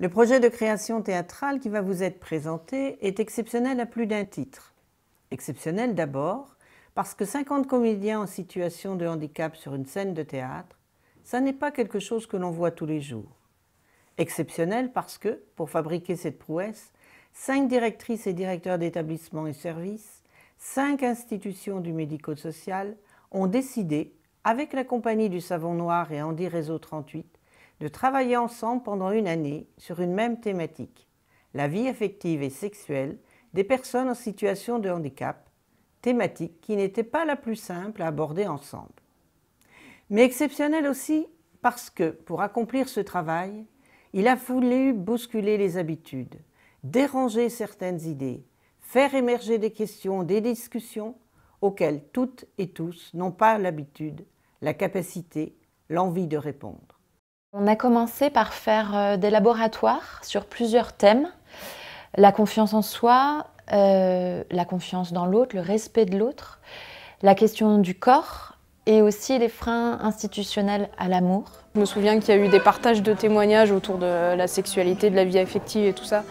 Le projet de création théâtrale qui va vous être présenté est exceptionnel à plus d'un titre. Exceptionnel d'abord parce que 50 comédiens en situation de handicap sur une scène de théâtre, ça n'est pas quelque chose que l'on voit tous les jours. Exceptionnel parce que, pour fabriquer cette prouesse, cinq directrices et directeurs d'établissements et services, cinq institutions du médico-social ont décidé, avec la compagnie du Savon Noir et Andy Réseau 38, de travailler ensemble pendant une année sur une même thématique, la vie affective et sexuelle des personnes en situation de handicap, thématique qui n'était pas la plus simple à aborder ensemble. Mais exceptionnelle aussi parce que, pour accomplir ce travail, il a fallu bousculer les habitudes, déranger certaines idées, faire émerger des questions, des discussions auxquelles toutes et tous n'ont pas l'habitude, la capacité, l'envie de répondre. On a commencé par faire euh, des laboratoires sur plusieurs thèmes. La confiance en soi, euh, la confiance dans l'autre, le respect de l'autre, la question du corps et aussi les freins institutionnels à l'amour. Je me souviens qu'il y a eu des partages de témoignages autour de la sexualité, de la vie affective et tout ça.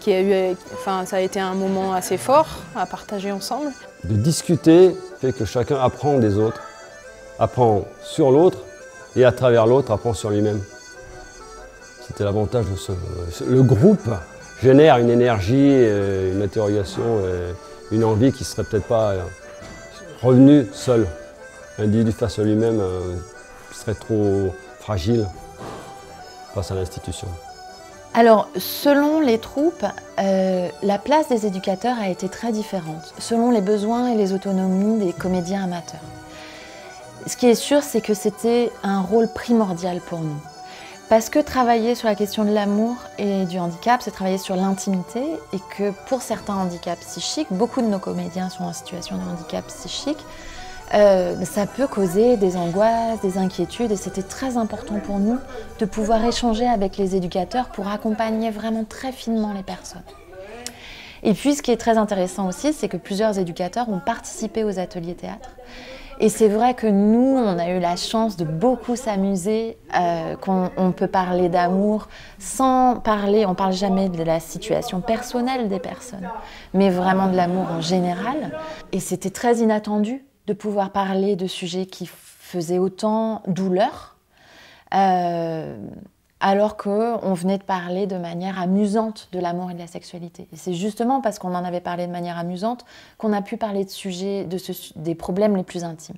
Qui a eu, enfin, ça a été un moment assez fort à partager ensemble. De discuter fait que chacun apprend des autres, apprend sur l'autre et à travers l'autre apprend sur lui-même. C'était l'avantage de ce... Le groupe génère une énergie, euh, une interrogation, euh, une envie qui ne serait peut-être pas euh, revenue seul. L'individu face à lui-même serait trop fragile face à l'institution. Alors, selon les troupes, la place des éducateurs a été très différente, selon les besoins et les autonomies des comédiens amateurs. Ce qui est sûr, c'est que c'était un rôle primordial pour nous. Parce que travailler sur la question de l'amour et du handicap, c'est travailler sur l'intimité et que pour certains handicaps psychiques, beaucoup de nos comédiens sont en situation de handicap psychique, euh, ça peut causer des angoisses, des inquiétudes et c'était très important pour nous de pouvoir échanger avec les éducateurs pour accompagner vraiment très finement les personnes. Et puis ce qui est très intéressant aussi, c'est que plusieurs éducateurs ont participé aux ateliers théâtre et c'est vrai que nous, on a eu la chance de beaucoup s'amuser, euh, qu'on peut parler d'amour sans parler, on parle jamais de la situation personnelle des personnes, mais vraiment de l'amour en général. Et c'était très inattendu de pouvoir parler de sujets qui faisaient autant douleur. Euh, alors qu'on venait de parler de manière amusante de l'amour et de la sexualité. Et c'est justement parce qu'on en avait parlé de manière amusante qu'on a pu parler de sujets, de des problèmes les plus intimes.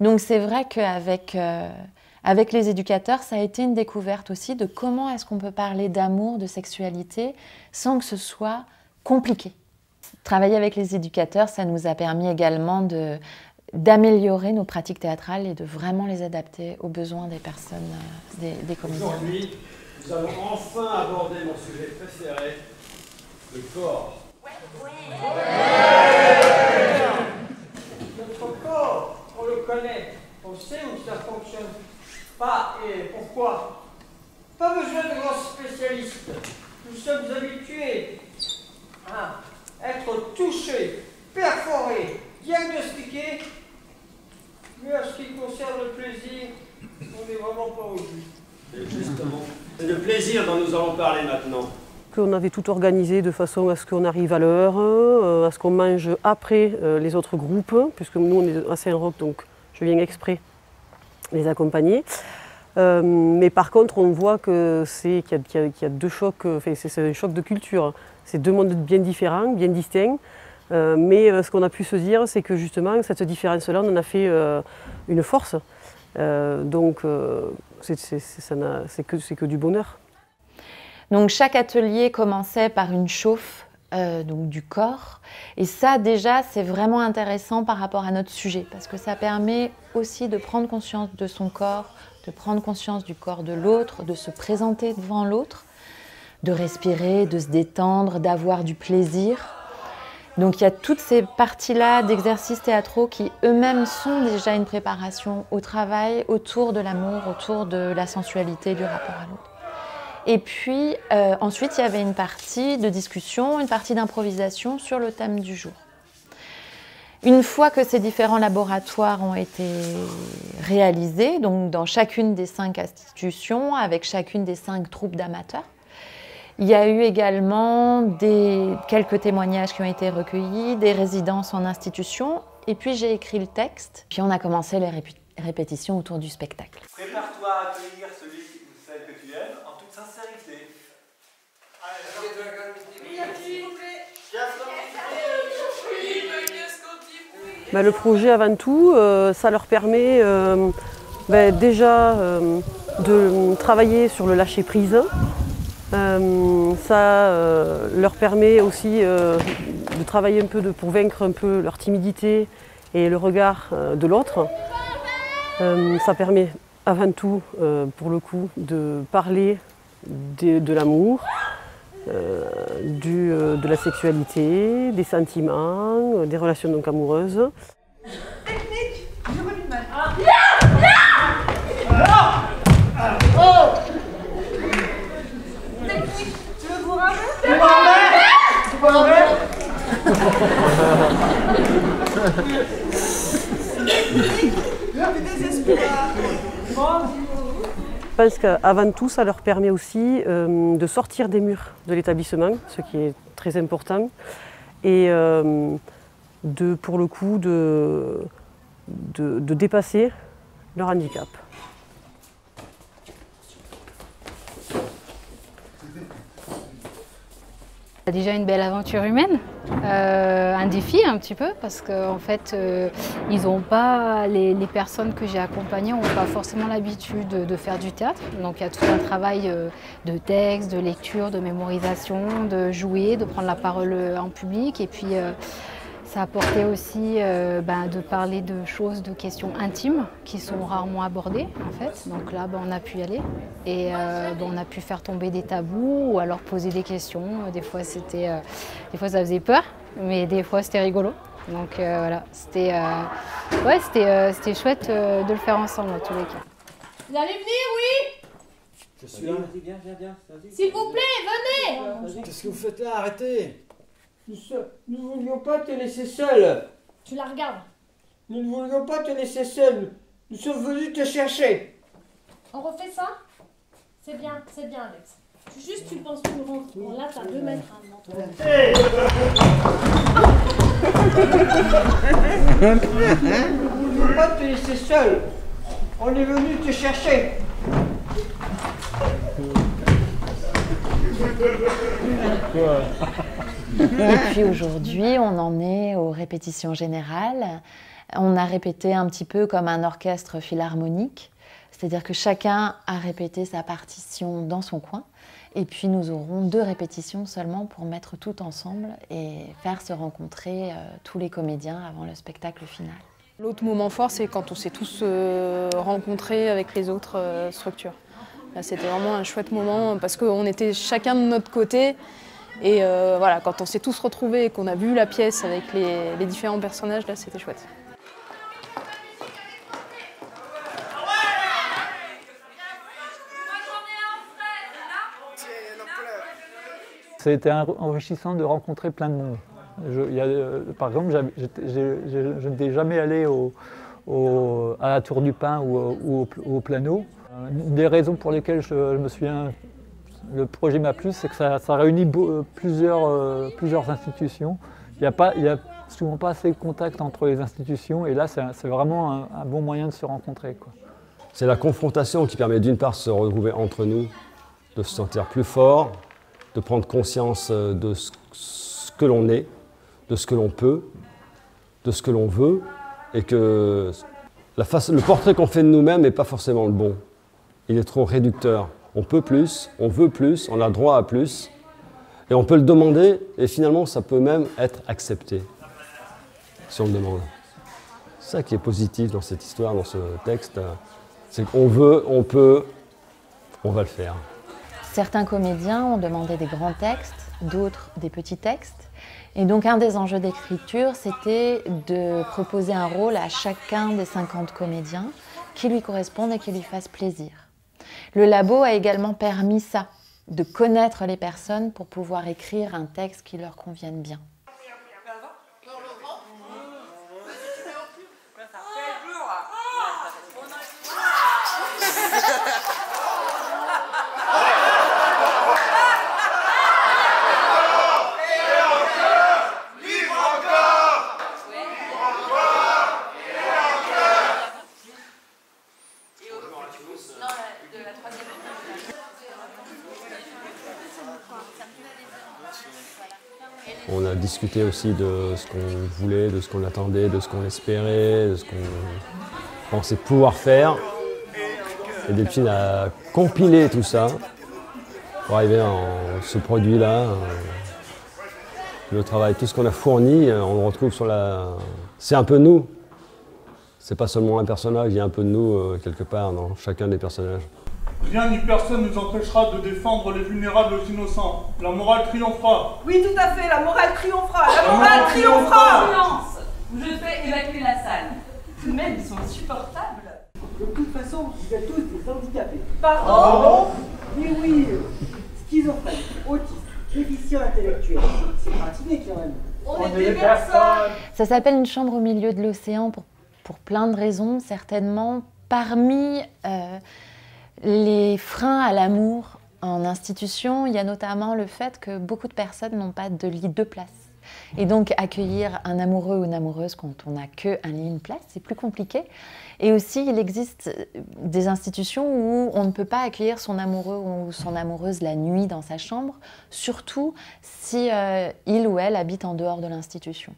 Donc c'est vrai qu'avec euh, avec les éducateurs, ça a été une découverte aussi de comment est-ce qu'on peut parler d'amour, de sexualité, sans que ce soit compliqué. Travailler avec les éducateurs, ça nous a permis également de, d'améliorer nos pratiques théâtrales et de vraiment les adapter aux besoins des personnes, euh, des, des comédiens. Aujourd'hui, nous allons enfin aborder mon sujet préféré, le corps. Notre corps, on le connaît, on sait où ça fonctionne pas et pourquoi? Pas besoin de grands spécialistes. Nous sommes habitués à être touchés, perforés, diagnostiqués mais à ce qui concerne le plaisir, on n'est vraiment pas au but. Justement, c'est le plaisir dont nous allons parler maintenant. Qu'on avait tout organisé de façon à ce qu'on arrive à l'heure, euh, à ce qu'on mange après euh, les autres groupes, puisque nous on est à Saint-Roch, donc je viens exprès les accompagner. Euh, mais par contre, on voit que c'est qu'il y, a deux chocs, enfin, c'est un choc de culture. C'est deux mondes bien différents, bien distincts. Euh, mais euh, ce qu'on a pu se dire, c'est que justement, cette différence-là, on en a fait euh, une force. donc, c'est que, que, du bonheur. Donc, chaque atelier commençait par une chauffe donc du corps. Et ça, déjà, c'est vraiment intéressant par rapport à notre sujet, parce que ça permet aussi de prendre conscience de son corps, de prendre conscience du corps de l'autre, de se présenter devant l'autre, de respirer, de se détendre, d'avoir du plaisir. Donc il y a toutes ces parties-là d'exercices théâtraux qui eux-mêmes sont déjà une préparation au travail autour de l'amour, autour de la sensualité, du rapport à l'autre. Et puis euh, ensuite il y avait une partie de discussion, une partie d'improvisation sur le thème du jour. Une fois que ces différents laboratoires ont été réalisés, donc dans chacune des cinq institutions, avec chacune des cinq troupes d'amateurs, Il y a eu également des, quelques témoignages qui ont été recueillis, des résidences en institution, et puis j'ai écrit le texte, puis on a commencé les répétitions autour du spectacle. Prépare-toi à accueillir celui ou celle que tu aimes en toute sincérité. Ben, le projet avant tout, euh, ça leur permet euh, ben, déjà euh, de travailler sur le lâcher prise. ça leur permet aussi de travailler un peu de, pour vaincre un peu leur timidité et le regard de l'autre. ça permet avant tout, pour le coup, de parler de, l'amour, de la sexualité, des sentiments, des relations donc amoureuses. Je pense qu'avant tout, ça leur permet aussi euh, de sortir des murs de l'établissement, ce qui est très important, et euh, de, pour le coup de, de dépasser leur handicap. Déjà une belle aventure humaine, euh, un défi un petit peu parce qu'en fait euh, ils ont pas les, personnes que j'ai accompagnées n'ont pas forcément l'habitude de, faire du théâtre. Donc il y a tout un travail euh, de texte, de lecture, de mémorisation, de jouer, de prendre la parole en public. Et puis ça apportait aussi euh, ben, de parler de choses, de questions intimes qui sont rarement abordées en fait. Donc là, ben, on a pu y aller et euh, ben, on a pu faire tomber des tabous ou alors poser des questions. Des fois, c'était, euh, des fois ça faisait peur, mais des fois c'était rigolo. Donc voilà, c'était, ouais, c'était, c'était chouette de le faire ensemble en tous les cas. Vous allez venir, oui? Je suis là. Viens, viens, viens. S'il vous plaît, venez Qu'est-ce que vous faites là? Arrêtez nous ne voulions pas te laisser seul. Tu la regardes. Nous ne voulions pas te laisser seul. Nous sommes venus te chercher. On refait ça? C'est bien, c'est bien, Alex. Juste, tu penses que rentres. Bon, là, t'as deux mètres hein, devant toi. Nous ne voulions pas te laisser seul. On est venu te chercher. Quoi? et puis aujourd'hui, on en est aux répétitions générales. On a répété un petit peu comme un orchestre philharmonique, c'est-à-dire que chacun a répété sa partition dans son coin. Et puis nous aurons deux répétitions seulement pour mettre tout ensemble et faire se rencontrer euh, tous les comédiens avant le spectacle final. L'autre moment fort, c'est quand on s'est tous euh, rencontrés avec les autres euh, structures. C'était vraiment un chouette moment parce qu'on était chacun de notre côté et euh, voilà, quand on s'est tous retrouvés et qu'on a vu la pièce avec les, différents personnages, là, c'était chouette. Été enrichissant de rencontrer plein de monde. Euh, par exemple, je n'étais jamais allé à la Tour du Pin ou, au, Plano. Une des raisons pour lesquelles je, je me souviens le projet m'a plu, c'est que ça, réunit euh, plusieurs, euh, plusieurs institutions. Il n'y a, a souvent pas assez de contact entre les institutions et là, c'est vraiment un, bon moyen de se rencontrer. C'est la confrontation qui permet d'une part de se retrouver entre nous, de se sentir plus fort, de prendre conscience euh, de ce que l'on est, de ce que l'on peut, de ce que l'on veut, et que le portrait qu'on fait de nous-mêmes n'est pas forcément le bon. Il est trop réducteur on peut plus, on veut plus, on a droit à plus, et on peut le demander, et finalement ça peut même être accepté, si on le demande. C'est ça qui est positif dans cette histoire, dans ce texte, c'est qu'on veut, on peut, on va le faire. Certains comédiens ont demandé des grands textes, d'autres des petits textes. Et donc un des enjeux d'écriture, c'était de proposer un rôle à chacun des 50 comédiens qui lui corresponde et qui lui fasse plaisir. Le labo a également permis ça, de connaître les personnes pour pouvoir écrire un texte qui leur convienne bien. Discuté aussi de ce qu'on voulait, de ce qu'on attendait, de ce qu'on espérait, de ce qu'on pensait pouvoir faire. Et Delphine a compilé tout ça pour arriver à ce produit-là. Le travail, tout ce qu'on a fourni, euh, on le retrouve sur la. C'est un peu nous. C'est pas seulement un personnage, il y a un peu de nous euh, quelque part dans chacun des personnages. Rien ni personne ne nous empêchera de défendre les vulnérables aux innocents. La morale triomphera. Oui, tout à fait, la morale triomphera. La morale triomphera. Silence Je fais évacuer la salle. Tout de même, ils sont insupportables. De toute façon, vous êtes tous des handicapés. Pardon? Oui, oui, schizophrène, autiste, déficient intellectuel. C'est pratiqué quand même. On, est des personnes. Ça s'appelle une chambre au milieu de l'océan pour, pour plein de raisons, certainement. Parmi euh, les freins à l'amour en institution, il y a notamment le fait que beaucoup de personnes n'ont pas de lit de place. Et donc accueillir un amoureux ou une amoureuse quand on n'a qu'un lit, une place, c'est plus compliqué. Et aussi, il existe des institutions où on ne peut pas accueillir son amoureux ou son amoureuse la nuit dans sa chambre, surtout si euh, il ou elle habite en dehors de l'institution.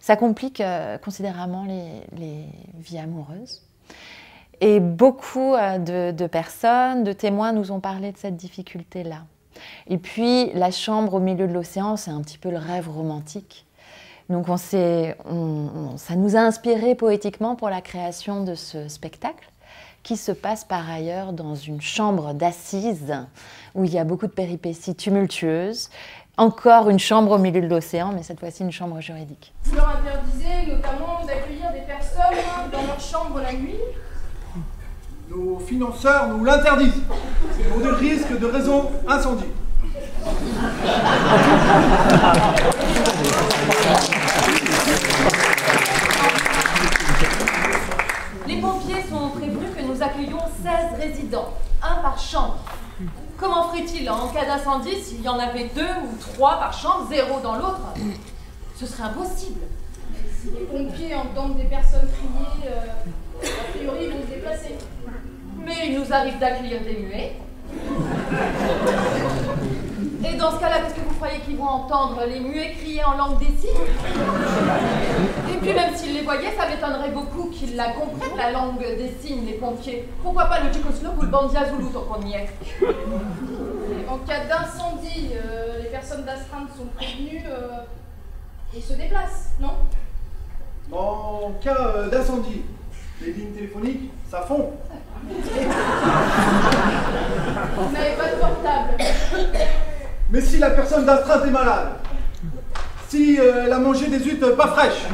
Ça complique euh, considérablement les, vies amoureuses. Et beaucoup euh, de, personnes, de témoins nous ont parlé de cette difficulté-là. Et puis, la chambre au milieu de l'océan, c'est un petit peu le rêve romantique. Donc, on ça nous a inspiré poétiquement pour la création de ce spectacle, qui se passe par ailleurs dans une chambre d'assises où il y a beaucoup de péripéties tumultueuses. Encore une chambre au milieu de l'océan, mais cette fois-ci une chambre juridique. Vous leur interdisez notamment d'accueillir des personnes dans leur chambre la nuit nos financeurs nous l'interdisent pour des risques de raison incendie. Les pompiers sont prévenus que nous accueillons 16 résidents, un par chambre. Comment ferait-il en cas d'incendie s'il y en avait deux ou trois par chambre, zéro dans l'autre? Ce serait impossible. Si les pompiers entendent des personnes crier, euh, a priori ils vont se déplacer. Mais il nous arrive d'accueillir des muets. Et dans ce cas-là, qu'est-ce que vous croyez qu'ils vont entendre Les muets crier en langue des signes? Et puis même s'ils les voyaient, ça m'étonnerait beaucoup qu'ils la comprennent, la langue des signes, les pompiers. Pourquoi pas le Tchécoslovaque ou le Bandia Zulu, tant qu'on y est? En cas d'incendie, euh, les personnes d'astreinte sont prévenues euh, et se déplacent, non? En cas euh, d'incendie, les lignes téléphoniques, ça fond. Vous n'avez pas de portable. Mais si la personne d'astreinte est malade, si euh, elle a mangé des huîtres pas fraîches,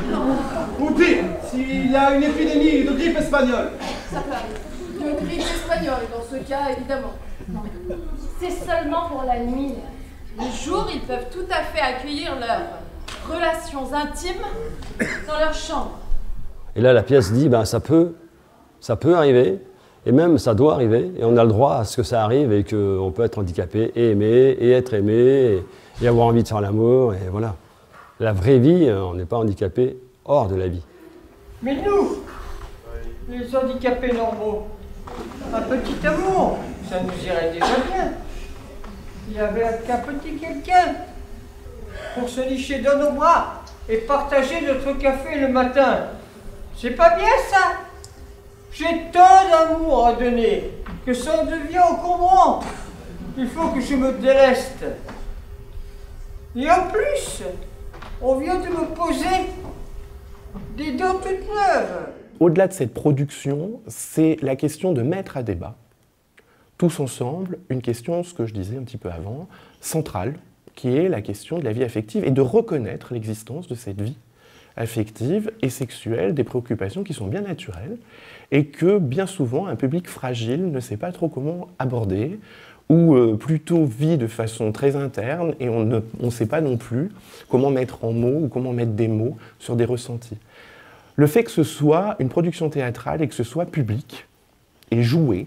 ou pire, s'il y a une épidémie de grippe espagnole. Ça peut De grippe espagnole, dans ce cas, évidemment. C'est seulement pour la nuit. Le jour, ils peuvent tout à fait accueillir leurs relations intimes dans leur chambre. Et là, la pièce dit, ben, ça peut, ça peut arriver, et même ça doit arriver, et on a le droit à ce que ça arrive, et qu'on peut être handicapé, et aimer, et être aimé, et, avoir envie de faire l'amour, et voilà. La vraie vie, euh, on n'est pas handicapé hors de la vie. Mais nous, les handicapés normaux, un petit amour, ça nous irait déjà bien. Il y avait qu'un petit quelqu'un pour se nicher dans nos bras et partager notre café le matin. C'est pas bien ça? J'ai tant d'amour à donner que ça devient encombrant. Il faut que je me déleste. Et en plus, on vient de me poser des dents toutes neuves. Au-delà de cette production, c'est la question de mettre à débat, tous ensemble, une question, ce que je disais un petit peu avant, centrale, qui est la question de la vie affective et de reconnaître l'existence de cette vie affectives et sexuelles, des préoccupations qui sont bien naturelles et que bien souvent un public fragile ne sait pas trop comment aborder ou euh, plutôt vit de façon très interne et on ne sait pas non plus comment mettre en mots ou comment mettre des mots sur des ressentis. Le fait que ce soit une production théâtrale et que ce soit public et joué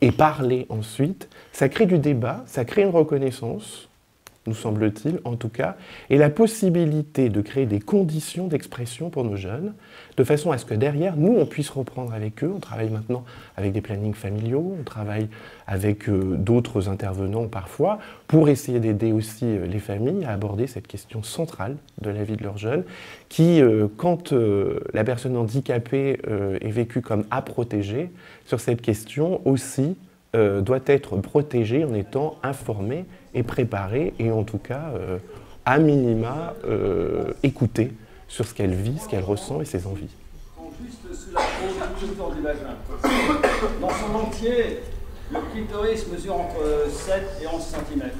et parlé ensuite, ça crée du débat, ça crée une reconnaissance nous semble-t-il, en tout cas, et la possibilité de créer des conditions d'expression pour nos jeunes, de façon à ce que derrière, nous, on puisse reprendre avec eux. On travaille maintenant avec des plannings familiaux, on travaille avec euh, d'autres intervenants parfois, pour essayer d'aider aussi euh, les familles à aborder cette question centrale de la vie de leurs jeunes, qui, euh, quand la personne handicapée est vécue comme à protéger, sur cette question aussi doit être protégée en étant informée et préparée, et en tout cas, à minima, écoutée sur ce qu'elle vit, ce qu'elle ressent et ses envies. Juste sous la peau, tout autour du vagin. Dans son entier, le clitoris mesure entre 7 et 11 cm.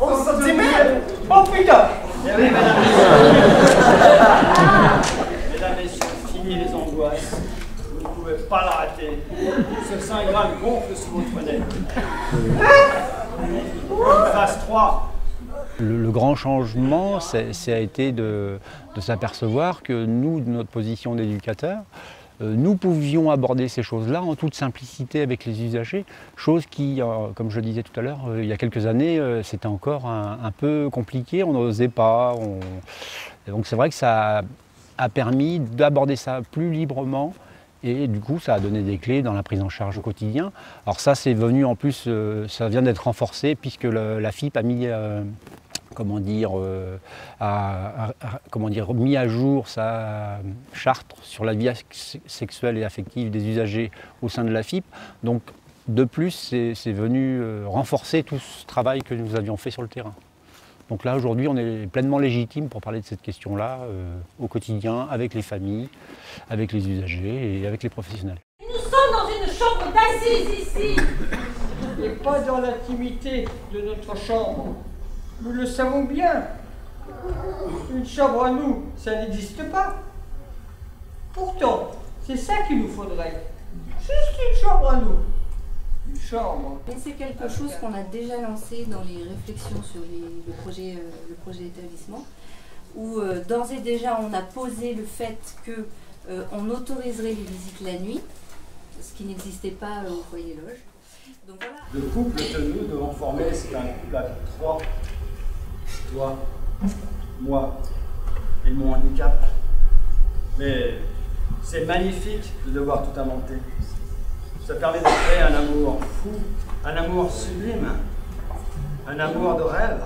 11 cm Oh putain Eh oui, mesdames et Mesdames et messieurs, fini les angoisses. Pouvez pas la rater. Ce sein grave gonfle sous votre nez. Phase 3. Le, grand changement, ça a été de, s'apercevoir que nous, de notre position d'éducateur, euh, nous pouvions aborder ces choses-là en toute simplicité avec les usagers, chose qui, euh, comme je le disais tout à l'heure, euh, il y a quelques années, c'était encore un, peu compliqué, on n'osait pas. Donc c'est vrai que ça a permis d'aborder ça plus librement et du coup, ça a donné des clés dans la prise en charge au quotidien. Alors ça, c'est venu en plus, ça vient d'être renforcé puisque la FIP a mis comment dire, euh, a, comment dire, mis à jour sa charte sur la vie sexuelle et affective des usagers au sein de la FIP. Donc, de plus, c'est venu euh, renforcer tout ce travail que nous avions fait sur le terrain. Donc là, aujourd'hui, on est pleinement légitime pour parler de cette question-là euh, au quotidien, avec les familles, avec les usagers et avec les professionnels. Nous sommes dans une chambre d'assises ici Et pas dans l'intimité de notre chambre. Nous le savons bien. Une chambre à nous, ça n'existe pas. Pourtant, c'est ça qu'il nous faudrait. Juste une chambre à nous. Une chambre. Mais c'est quelque chose qu'on a déjà lancé dans les réflexions sur le projet, euh, le projet d'établissement, où euh, d'ores et déjà on a posé le fait que euh, on autoriserait les visites la nuit, ce qui n'existait pas au foyer loge. Donc, voilà. Le couple que nous devons former, c'est un couple à trois toi, moi et mon handicap. Mais c'est magnifique de devoir tout inventer. Ça permet de créer un amour fou, un amour sublime, un amour de rêve.